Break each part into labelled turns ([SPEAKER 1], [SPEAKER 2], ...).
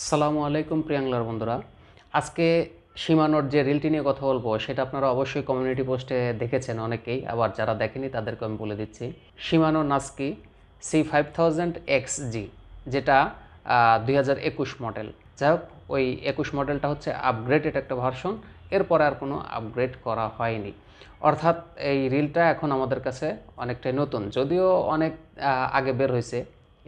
[SPEAKER 1] আসসালামু আলাইকুম, প্রিয়াংলার বন্ধুরা। আজকে সীমানোর যে রিলটি নিয়ে কথা বলব, সেটা আপনারা অবশ্যই কমিউনিটি পোস্টে দেখেছেন অনেকেই, আবার যারা দেখেনি তাদেরকে আমি বলে দিচ্ছি। Shimano Nasci C five thousand X G যেটা দুই হাজার একুশ মডেল যাই হোক, ওই একুশ মডেলটা হচ্ছে আপগ্রেডেড একটা ভার্সন এরপরে আর কোনো আপগ্রেড করা হয়নি। অর্থাৎ এই রিলটা এখন আমাদের কাছে অনেকটাই নতুন, যদিও অনেক আগে বের হয়েছে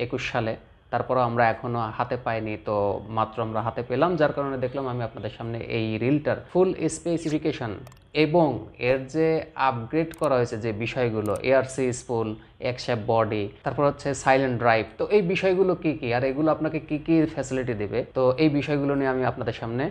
[SPEAKER 1] একুশ সালে। তারপরও আমরা এখনও হাতে পাইনি, তো মাত্র আমরা হাতে পেলাম, যার কারণে দেখলাম আমি আপনাদের সামনে এই রিলটার ফুল স্পেসিফিকেশন এবং এর যে আপগ্রেড করা হয়েছে যে বিষয়গুলো এআরসি স্পুল একশ্যাপ বডি তারপর হচ্ছে সাইলেন্ট ড্রাইভ তো এই বিষয়গুলো কি কি? আর এগুলো আপনাকে কি কি ফ্যাসিলিটি দেবে? তো এই বিষয়গুলো নিয়ে আমি আপনাদের সামনে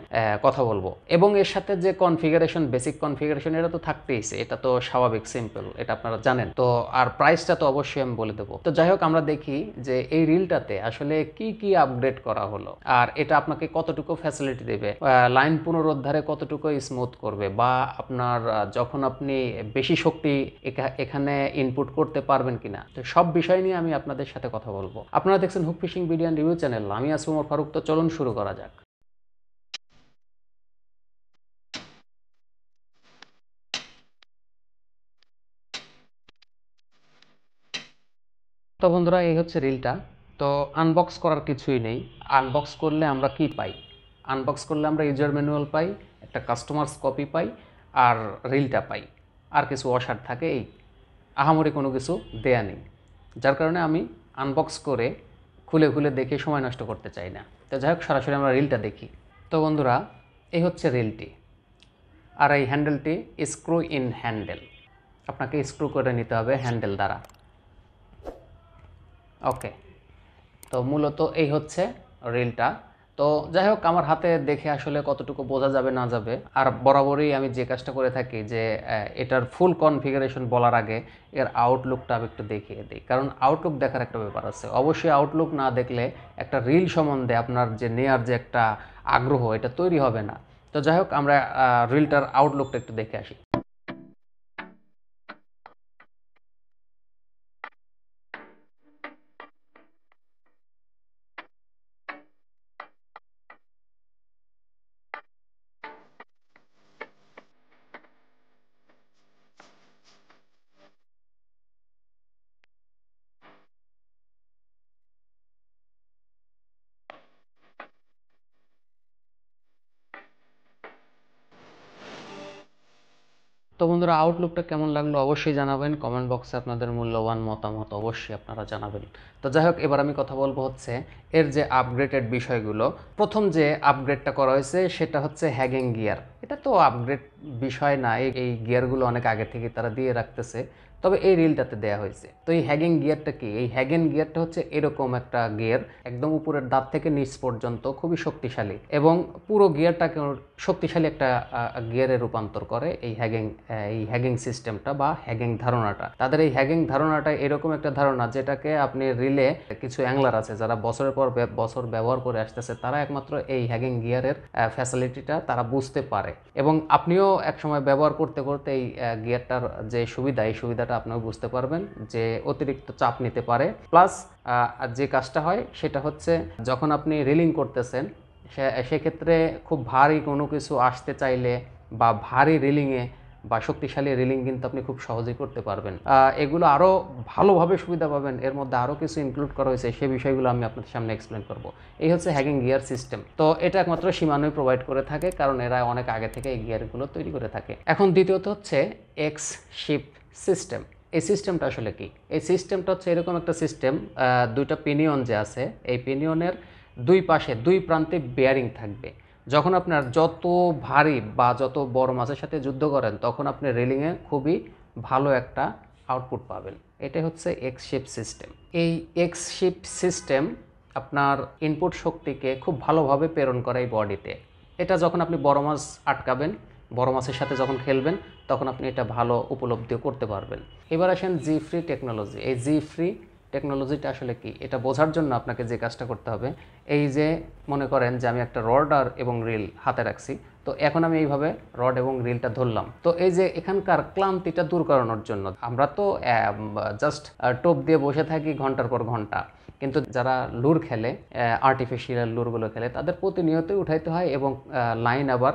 [SPEAKER 1] কথা বলব। এবং এর সাথে যে কনফিগারেশন বেসিক কনফিগারেশন এটা তো থাকতেইছে এটা তো স্বাভাবিক সিম্পল এটা আপনারা জানেন। তো আর প্রাইসটা তো অবশ্যই আমি বলে দেবো। তো যাই হোক আমরা দেখি যে এই রিলটাতে আসলে কি কি আপগ্রেড করা হলো? আর এটা আপনাকে কতটুকু ফ্যাসিলিটি দেবে? লাইন পুনরুদ্ধারে কতটুকু স্মুথ করবে? বা আপনার যখন আপনি বেশি শক্তি এখানে ইনপুট করতে পারবেন কিনা। তো সব বিষয় নিয়ে আমি আপনাদের সাথে কথা বলব। আপনারা দেখছেন hook fishing video review channel আমি আসিম ওমর ফারুক। তো চলুন শুরু করা যাক। তো বন্ধুরা, এই হচ্ছে রিলটা। তো আনবক্স করার কিছুই নেই। আনবক্স করলে আমরা কি পাই? আনবক্স করলে আমরা ইউজার ম্যানুয়াল পাই, একটা কাস্টমার্স কপি পাই আর রিলটা পাই। আর কিছু অসার থাকে, এই আহামরি কোনো কিছু দেয়া নেই। যার কারণে আমি আনবক্স করে খুলে খুলে দেখে সময় নষ্ট করতে চাই না। তো যাই হোক, সরাসরি আমরা রিলটা দেখি। তো বন্ধুরা, এই হচ্ছে রিলটি। আর এই হ্যান্ডেলটি স্ক্রু ইন হ্যান্ডেল আপনাকে স্ক্রু করে নিতে হবে হ্যান্ডেল দ্বারা। ওকে তো মূলত এই হচ্ছে রিলটা। তো যাই হোক, আমার হাতে দেখে আসলে কতটুকু বোঝা যাবে, না যাবে। আর বরাবরই আমি যে কাজটা করে থাকি যে এটার ফুল কনফিগারেশন বলার আগে এর আউটলুকটা আমি একটু দেখিয়ে দিই। কারণ আউটলুক দেখার একটা ব্যাপার আছে। অবশ্যই আউটলুক না দেখলে একটা রিল সম্বন্ধে আপনার যে নেয়ার যে একটা আগ্রহ, এটা তৈরি হবে না। তো যাই হোক, আমরা রিলটার আউটলুকটা একটু দেখে আসি। তো বন্ধুরা আউটলুকটা কেমন লাগল অবশ্যই জানাবেন। কমেন্ট বক্সে আপনাদের মূল্যবান মতামত অবশ্যই আপনারা জানাবেন। তো যাই হোক, এবার আমি কথা বলব হচ্ছে এর যে আপগ্রেডেড বিষয়গুলো। প্রথম যে আপগ্রেডটা করা হয়েছে, সেটা হচ্ছে হ্যাগিং গিয়ার এটা তো আপগ্রেড বিষয় না, এই গিয়ারগুলো অনেক আগে থেকে তারা দিয়ে রাখতেছে, তবে এই রিলটাতে দেয়া হয়েছে। তো এই হ্যাগিং গিয়ারটা কি? এই হ্যাগিং গিয়ারটা হচ্ছে এরকম একটা গিয়ার একদম উপরের দাঁত থেকে নিচ পর্যন্ত খুবই শক্তিশালী এবং পুরো গিয়ারটাকে শক্তিশালী একটা গিয়ারে রূপান্তর করে এই হ্যাগিং এই হ্যাগিং সিস্টেমটা বা হ্যাগিং ধারণাটা। তাদের এই হ্যাগিং ধারণাটা এরকম একটা ধারণা যেটাকে আপনি রিলে কিছু অ্যাংলার আছে যারা বছরের পর বছর ব্যবহার করে আসতেছে, তারা একমাত্র এই হ্যাগিং গিয়ারের ফ্যাসিলিটিটা তারা বুঝতে পারে। এবং আপনিও একসময় ব্যবহার করতে করতে এই গিয়ারটার যে সুবিধা, এই সুবিধাটা আপনিও বুঝতে পারবেন যে অতিরিক্ত চাপ নিতে পারে। প্লাস যে কাজটা হয় সেটা হচ্ছে যখন আপনি রিলিং করতেছেন সেক্ষেত্রে খুব ভারী কোনো কিছু আসতে চাইলে বা ভারী রিলিংয়ে বা শক্তিশালী রিলিং কিন্তু আপনি খুব সহজেই করতে পারবেন। এগুলো আরও ভালোভাবে সুবিধা পাবেন। এর মধ্যে আরও কিছু ইনক্লুড করা হয়েছে, সে বিষয়গুলো আমি আপনাদের সামনে এক্সপ্লেন করব। এই হচ্ছে হ্যাগিং গিয়ার সিস্টেম তো এটা একমাত্র সীমানোই প্রোভাইড করে থাকে, কারণ এরা অনেক আগে থেকে এই গিয়ারগুলো তৈরি করে থাকে। এখন দ্বিতীয়ত হচ্ছে এক্স শিপ সিস্টেম এই সিস্টেমটা আসলে কি? এই সিস্টেমটা হচ্ছে এরকম একটা সিস্টেম দুইটা পিনিয়ন যে আছে, এই পিনিয়নের দুই পাশে, দুই প্রান্তে বেয়ারিং থাকবে। যখন আপনার যত ভারী বা যত বড় মাছের সাথে যুদ্ধ করেন, তখন আপনি রেলিংয়ে খুবই ভালো একটা আউটপুট পাবেন। এটা হচ্ছে এক্স শিপ সিস্টেম এই এক্স শিপ সিস্টেম আপনার ইনপুট শক্তিকে খুব ভালোভাবে প্রেরণ করে এই বডিতে। এটা যখন আপনি বড় মাছ আটকাবেন, বড় মাছের সাথে যখন খেলবেন, তখন আপনি এটা ভালো উপলব্ধিও করতে পারবেন। এবার আসেন জি ফ্রি টেকনোলজি এই জি ফ্রি টেকনোলজিটা আসলে কি? এটা বোঝার জন্য আপনাকে যে কাজটা করতে হবে, এই যে মনে করেন যে আমি একটা রড আর এবং রিল হাতে রাখছি, তো এখন আমি এইভাবে রড এবং রিলটা ধরলাম। তো এই যে এখানকার ক্লান্তিটা দূর করানোর জন্য, আমরা তো জাস্ট টোপ দিয়ে বসে থাকি ঘণ্টার পর ঘণ্টা, কিন্তু যারা লুর খেলে আর্টিফিশিয়াল লুরগুলো খেলে, তাদের প্রতিনিয়তই উঠাইতে হয় এবং লাইন আবার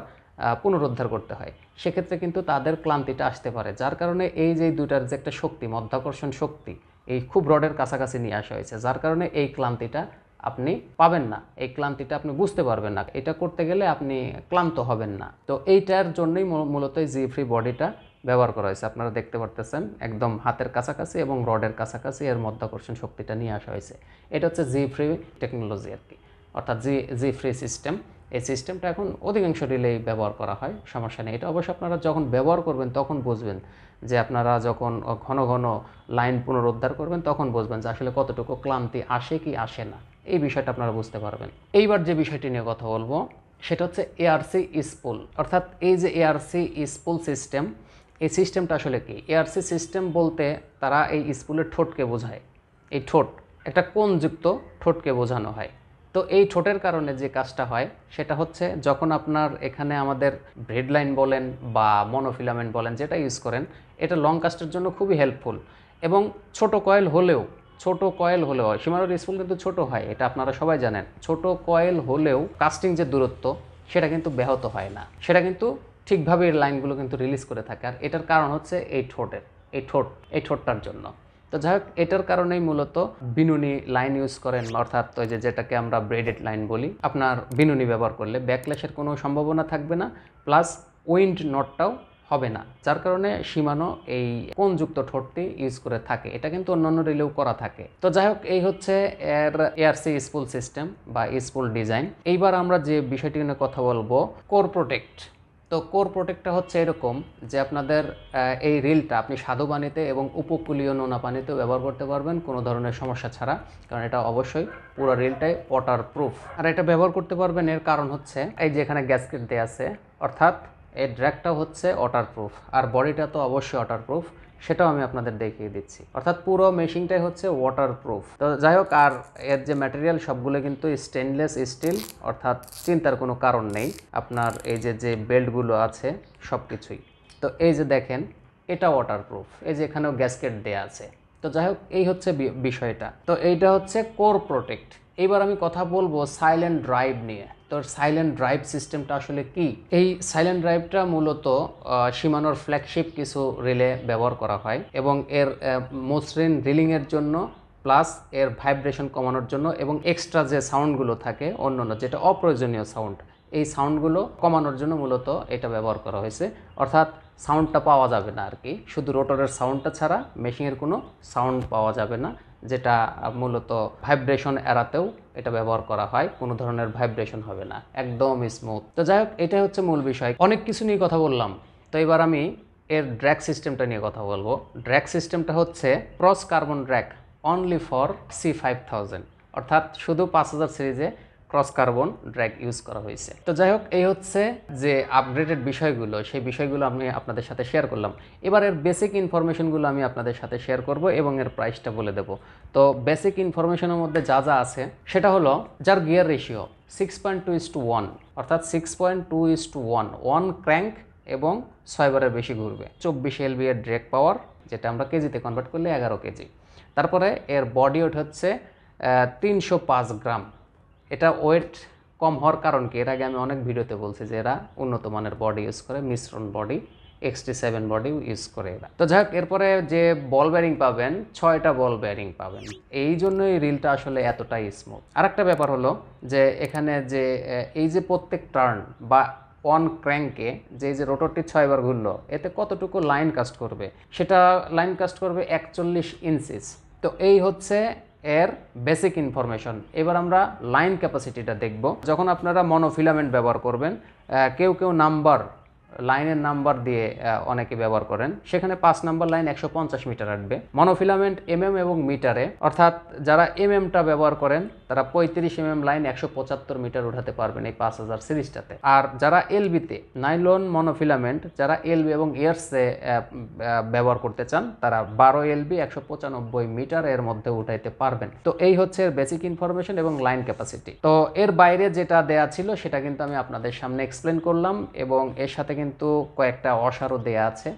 [SPEAKER 1] পুনরুদ্ধার করতে হয়। সেক্ষেত্রে কিন্তু তাদের ক্লান্তিটা আসতে পারে, যার কারণে এই যে দুইটার যে একটা শক্তি, মধ্যাকর্ষণ শক্তি এই খুব রডের কাছাকাছি নিয়ে আসা হয়েছে, যার কারণে এই ক্লান্তিটা আপনি পাবেন না, এই ক্লান্তিটা আপনি বুঝতে পারবেন না, এটা করতে গেলে আপনি ক্লান্ত হবেন না। তো এইটার জন্যই মূলত জি ফ্রি বডিটা ব্যবহার করা হয়েছে। আপনারা দেখতে পারতেছেন, একদম হাতের কাছাকাছি এবং রডের কাছাকাছি এর মধ্যাকর্ষণ শক্তিটা নিয়ে আসা হয়েছে। এটা হচ্ছে জি ফ্রি টেকনোলজি আর কি, অর্থাৎ জি জি ফ্রি সিস্টেম এই সিস্টেমটা এখন অধিকাংশ রিলেই ব্যবহার করা হয়, সমস্যা নেই। এটা অবশ্য আপনারা যখন ব্যবহার করবেন, তখন বুঝবেন যে আপনারা যখন ঘন ঘন লাইন পুনরুদ্ধার করবেন, তখন বুঝবেন যে আসলে কতটুকু ক্লান্তি আসে কি আসে না। এই বিষয়টা আপনারা বুঝতে পারবেন। এইবার যে বিষয়টি নিয়ে কথা বলব, সেটা হচ্ছে এআরসি স্পুল অর্থাৎ এই যে এআরসি স্পুল সিস্টেম এই সিস্টেমটা আসলে কি? এআরসি সিস্টেম বলতে তারা এই স্পুলের ঠোঁটকে বোঝায়। এই ঠোঁট, একটা কোণযুক্ত ঠোঁটকে বোঝানো হয়। তো এই ঠোঁটের কারণে যে কাজটা হয়, সেটা হচ্ছে যখন আপনার এখানে আমাদের ব্রেড লাইন বলেন বা মনোফিলামেন্ট বলেন, যেটা ইউজ করেন, এটা লং কাস্টের জন্য খুবই হেল্পফুল। এবং ছোট কয়েল হলেও, ছোট কয়েল হলেও সীমানোর স্পুল কিন্তু ছোট হয়, এটা আপনারা সবাই জানেন, ছোট কয়েল হলেও কাস্টিং যে দূরত্ব, সেটা কিন্তু ব্যাহত হয় না। সেটা কিন্তু ঠিকভাবে এর লাইনগুলো কিন্তু রিলিজ করে থাকে। আর এটার কারণ হচ্ছে এই ঠোঁটের, এই ঠোঁট, এই ঠোঁটটার জন্য। তো যাই হোক, এটার কারণেই মূলত বিনুনি লাইন ইউজ করেন, অর্থাৎ ওই যে যেটাকে আমরা ব্রেডেড লাইন বলি। আপনার বিনুনি ব্যবহার করলে ব্যাকল্যাশের কোনো সম্ভাবনা থাকবে না প্লাস উইন্ড নটটাও হবে না, যার কারণে সীমানো এই কোনযুক্ত ঠোঁটটি ইউজ করে থাকে। এটা কিন্তু অন্যান্য রিলেও করা থাকে। তো যাই হোক, এই হচ্ছে এর এআরসি স্পুল সিস্টেম বা স্পুল ডিজাইন এইবার আমরা যে বিষয়টি নিয়ে কথা বলব কোর প্রোটেক্ট তো কোর প্রোটেক্টটা হচ্ছে এরকম যে আপনাদের এই রিলটা আপনি স্বাদু পানিতে এবং উপকূলীয় নোনা পানিতেও ব্যবহার করতে পারবেন, কোনো ধরনের সমস্যা ছাড়া। কারণ এটা অবশ্যই পুরো রিলটাই ওয়াটার প্রুফ আর এটা ব্যবহার করতে পারবেন এর কারণ হচ্ছে এই যে এখানে গ্যাসকেট দেওয়া আছে, অর্থাৎ এই ড্র্যাগটাও হচ্ছে ওয়াটার প্রুফ আর বডিটা তো অবশ্যই ওয়াটার প্রুফ সেটাও আমি আপনাদের দেখিয়ে দিচ্ছি। অর্থাৎ পুরো মেশিনটাই হচ্ছে ওয়াটার প্রুফ তো যাই হোক, আর এর যে ম্যাটেরিয়াল সবগুলো কিন্তু স্টেনলেস স্টিল অর্থাৎ চিন্তার কোনো কারণ নেই। আপনার এই যে যে বেল্টগুলো আছে সব কিছুই তো এই যে দেখেন, এটা ওয়াটার প্রুফ এই যে এখানেও গ্যাসকেট দেয়া আছে। তো যাই হোক, এই হচ্ছে বিষয়টা। তো এইটা হচ্ছে কোর প্রোটেক্ট এবার আমি কথা বলব সাইলেন্ট ড্রাইভ নিয়ে। তো সাইলেন্ট ড্রাইভ সিস্টেমটা আসলে কি? এই সাইলেন্ট ড্রাইভটা মূলত সীমানোর ফ্ল্যাগশিপ কিছু রিলে ব্যবহার করা হয় এবং এর মসৃণ রিলিংয়ের জন্য প্লাস এর ভাইব্রেশন কমানোর জন্য এবং এক্সট্রা যে সাউন্ডগুলো থাকে অন্য অন্য যেটা অপ্রয়োজনীয় সাউন্ড এই সাউন্ডগুলো কমানোর জন্য মূলত এটা ব্যবহার করা হয়েছে। অর্থাৎ সাউন্ডটা পাওয়া যাবে না আর কি। শুধু রোটরের সাউন্ডটা ছাড়া মেশিনের কোনো সাউন্ড পাওয়া যাবে না। যেটা মূলত ভাইব্রেশন এড়াতেও এটা ব্যবহার করা হয়, কোনো ধরনের ভাইব্রেশন হবে না একদম স্মুথ তো যাই হোক, এটাই হচ্ছে মূল বিষয়। অনেক কিছু নিয়ে কথা বললাম, তো এবার আমি এর ড্র্যাক সিস্টেমটা নিয়ে কথা বলব। ড্র্যাক সিস্টেমটা হচ্ছে cross carbon drag only for C five অর্থাৎ শুধু পাঁচ হাজার সিরিজে ক্রস কার্বন ড্র্যাগ ইউজ করা হয়েছে। তো যাই হোক, এই হচ্ছে যে আপগ্রেডেড বিষয়গুলো, সেই বিষয়গুলো আমি আপনাদের সাথে শেয়ার করলাম। এবার এর বেসিক ইনফরমেশনগুলো আমি আপনাদের সাথে শেয়ার করব এবং এর প্রাইসটা বলে দেব। তো বেসিক ইনফরমেশনের মধ্যে যা যা আছে, সেটা হলো যার gear ratio six point two to one অর্থাৎ six point two is to one one crank এবং ছয়বারের বেশি ঘুরবে। চব্বিশ এলবি এর ড্রেক পাওয়ার যেটা আমরা কেজিতে কনভার্ট করলে এগারো কেজি। তারপরে এর বডি ওয়েট হচ্ছে তিনশো পাঁচ গ্রাম। এটা ওয়েট কম হওয়ার কারণ কি? এর আগে আমি অনেক ভিডিওতে বলছি যে এরা উন্নত মানের বডি ইউজ করে, মিশ্রণ body XT seven body use করে এরা। তো যাই হোক, এরপরে যে বল ব্যারিং পাবেন, ছয়টা বল ব্যারিং পাবেন। এই জন্যই রিলটা আসলে এতটাই স্মুথ আর একটা ব্যাপার হলো যে এখানে যে এই যে প্রত্যেক টার্ন বা অন ক্র্যাঙ্কে যে যে রোটরটি ছয়বার ঘুরলো, এতে কতটুকু লাইন কাস্ট করবে? সেটা লাইন কাস্ট করবে একচল্লিশ ইঞ্চিস তো এই হচ্ছে এর বেসিক ইনফরমেশন এবার আমরা লাইন ক্যাপাসিটিটা দেখব। যখন আপনারা মনোফিলামেন্ট ব্যবহার করবেন কেউ কেউ নাম্বার লাইনের নাম্বার দিয়ে অনেকে ব্যবহার করেন। সেখানে পাঁচ নাম্বার লাইন একশো পঞ্চাশ মিটার আসবে মনোফিলামেন্ট এমএম এবং মিটারে, অর্থাৎ যারা এমএমটা ব্যবহার করেন, তারা পঁয়ত্রিশ এমএম লাইন একশো পঁচাত্তর মিটার উঠাতে পারবেন এই পাঁচ হাজার সিরিজটাতে। আর যারা এলবিতে, নাইলন মনোফিলামেন্ট, যারা এলবি এবং ইয়ার্সে ব্যবহার করতে চান, তারা বারো এলবি একশো পঁচানব্বই মিটার এর মধ্যে উঠাইতে পারবেন। তো এই হচ্ছে এর বেসিক ইনফরমেশন এবং লাইন ক্যাপাসিটি তো এর বাইরে যেটা দেয়া ছিল, সেটা কিন্তু আমি আপনাদের সামনে এক্সপ্লেন করলাম এবং এর সাথে কিন্তু কয়েকটা অসারও দেয়া আছে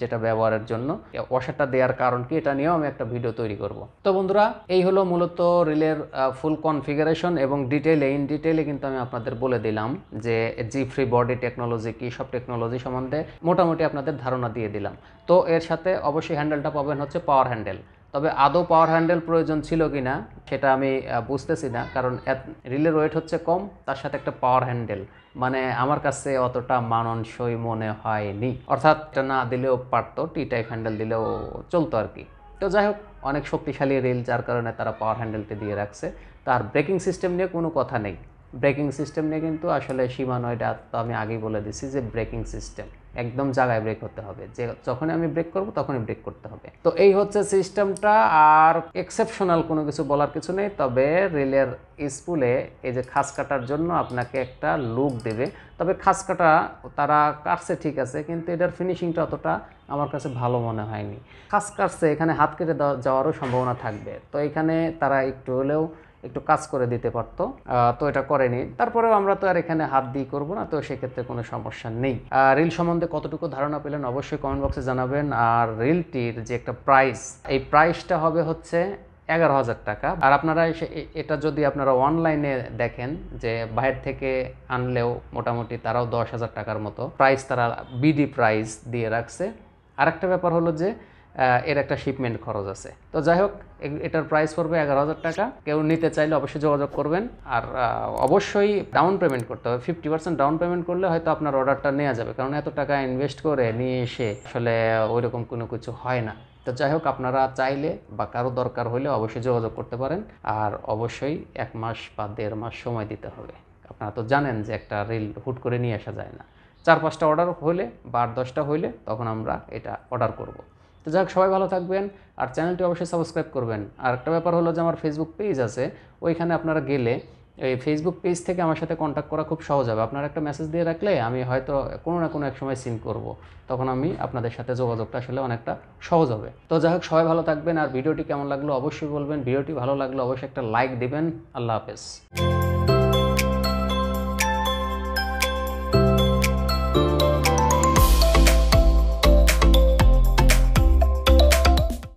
[SPEAKER 1] যেটা ব্যবহারের জন্য। ওয়াশারটা দেওয়ার কারণ কি এটা নিয়েও আমি একটা ভিডিও তৈরি করব। তো বন্ধুরা, এই হলো মূলত রিলের ফুল কনফিগারেশন এবং ডিটেলে ইন ডিটেলে কিন্তু আমি আপনাদের বলে দিলাম যে জি ফ্রি বডি টেকনোলজি কি, সব টেকনোলজি সম্বন্ধে মোটামুটি আপনাদের ধারণা দিয়ে দিলাম। তো এর সাথে অবশ্যই হ্যান্ডেলটা পাবেন হচ্ছে পাওয়ার হ্যান্ডেল তবে আদৌ পাওয়ার হ্যান্ডেল প্রয়োজন ছিল কি না সেটা আমি বুঝতেছি না, কারণ রিলের ওয়েট হচ্ছে কম, তার সাথে একটা পাওয়ার হ্যান্ডেল মানে আমার কাছে অতটা মাননসই মনে হয়নি। অর্থাৎ না দিলেও পারতো টি টাইপ হ্যান্ডেল দিলেও চলতো আর কি। তো যাই হোক, অনেক শক্তিশালী রিল, যার কারণে তারা পাওয়ার হ্যান্ডেলটি দিয়ে রাখছে। তার ব্রেকিং সিস্টেম নিয়ে কোনো কথা নেই। ব্রেকিং সিস্টেম নিয়ে কিন্তু আসলে সীমানয়টা তো আমি আগেই বলে দিছি যে ব্রেকিং সিস্টেম একদম জায়গায় ব্রেক হতে হবে। যে যখনই আমি ব্রেক করব, তখনই ব্রেক করতে হবে। তো এই হচ্ছে সিস্টেমটা আর এক্সেপশনাল কোনো কিছু বলার কিছু নেই। তবে রেলের স্পুলে এই যে খাস কাটার জন্য আপনাকে একটা লুক দেবে। তবে খাস কাটা তারা কাটছে ঠিক আছে, কিন্তু এটার ফিনিশিংটা অতটা আমার কাছে ভালো মনে হয়নি। খাস কাটছে, এখানে হাত কেটে যাওয়ারও সম্ভাবনা থাকবে। তো এখানে তারা একটু হলেও একটু কাজ করে দিতে পারতো। তো এটা করেনি। তারপরেও আমরা তো আর এখানে হাত দিয়ে করব না, তো সেক্ষেত্রে কোনো সমস্যা নেই। রিল সম্বন্ধে কতটুকু ধারণা পেলেন অবশ্যই কমেন্ট বক্সে জানাবেন। আর রিলটির যে একটা প্রাইস এই প্রাইসটা হবে হচ্ছে এগারো হাজার টাকা। আর আপনারা এটা যদি আপনারা অনলাইনে দেখেন যে বাইরে থেকে আনলেও মোটামুটি তারাও দশ হাজার টাকার মতো প্রাইস তারা বিডি প্রাইস দিয়ে রাখছে। আরেকটা ব্যাপার হলো যে এর একটা শিপমেন্ট খরচ আছে। তো যাই হোক এটার প্রাইস পড়বে এগারো হাজার টাকা। কেউ নিতে চাইলে অবশ্যই যোগাযোগ করবেন। আর অবশ্যই ডাউন পেমেন্ট করতে হবে। ফিফটি পার্সেন্ট ডাউন পেমেন্ট করলে হয়তো আপনার অর্ডারটা নেওয়া যাবে। কারণ এত টাকা ইনভেস্ট করে নিয়ে এসে আসলে ওই রকম কোনো কিছু হয় না। তো যাই হোক, আপনারা চাইলে বা কারও দরকার হলে অবশ্যই যোগাযোগ করতে পারেন। আর অবশ্যই এক মাস বা দেড় মাস সময় দিতে হবে। আপনারা তো জানেন যে একটা রিল হুট করে নিয়ে আসা যায় না। চার পাঁচটা অর্ডার হলে বা আট দশটা হইলে তখন আমরা এটা অর্ডার করব। তো যাই হোক সবাই ভালো থাকবেন আর চ্যানেলটি অবশ্যই সাবস্ক্রাইব করবেন। আর একটা ব্যাপার হলো যে আমার ফেসবুক পেজ আছে, ওইখানে আপনারা গেলে এই ফেসবুক পেজ থেকে আমার সাথে কন্ট্যাক্ট করা খুব সহজ হবে। আপনারা একটা মেসেজ দিয়ে রাখলে আমি হয়তো কোনো না কোনো এক সময় সিন করব। তখন আমি আপনাদের সাথে যোগাযোগটা আসলে অনেকটা সহজ হবে। তো যাই হোক সবাই ভালো থাকবেন। আর ভিডিওটি কেমন লাগল অবশ্যই বলবেন। ভিডিওটি ভালো লাগল অবশ্যই একটা লাইক দেবেন। আল্লাহ হাফেজ।